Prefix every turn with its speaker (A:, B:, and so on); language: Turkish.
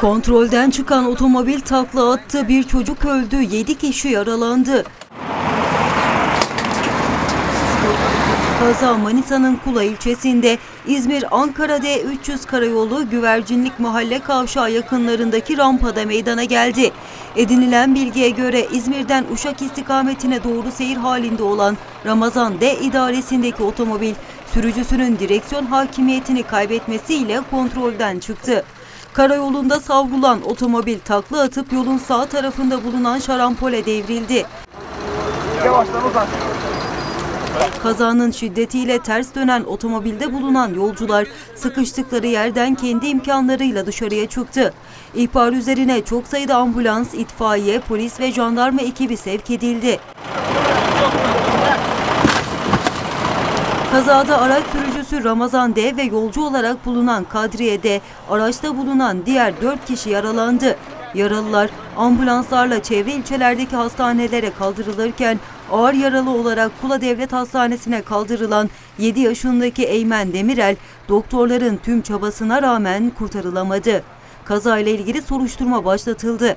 A: Kontrolden çıkan otomobil takla attı. Bir çocuk öldü. 7 kişi yaralandı. Kaza Manisa'nın Kula ilçesinde İzmir-Ankara D300 karayolu Güvercinlik Mahalle Kavşağı yakınlarındaki rampada meydana geldi. Edinilen bilgiye göre İzmir'den Uşak istikametine doğru seyir halinde olan Ramazan D idaresindeki otomobil sürücüsünün direksiyon hakimiyetini kaybetmesiyle kontrolden çıktı. Karayolunda savrulan otomobil takla atıp yolun sağ tarafında bulunan şarampole devrildi.
B: Yavaştan uzak.
A: Kazanın şiddetiyle ters dönen otomobilde bulunan yolcular sıkıştıkları yerden kendi imkanlarıyla dışarıya çıktı. İhbar üzerine çok sayıda ambulans, itfaiye, polis ve jandarma ekibi sevk edildi. Kazada araç sürücüsü Ramazan D ve yolcu olarak bulunan Kadriye D, araçta bulunan diğer 4 kişi yaralandı. Yaralılar ambulanslarla çevre ilçelerdeki hastanelere kaldırılırken ağır yaralı olarak Kula Devlet Hastanesi'ne kaldırılan 7 yaşındaki Eymen Demirel doktorların tüm çabasına rağmen kurtarılamadı. Kazayla ilgili soruşturma başlatıldı.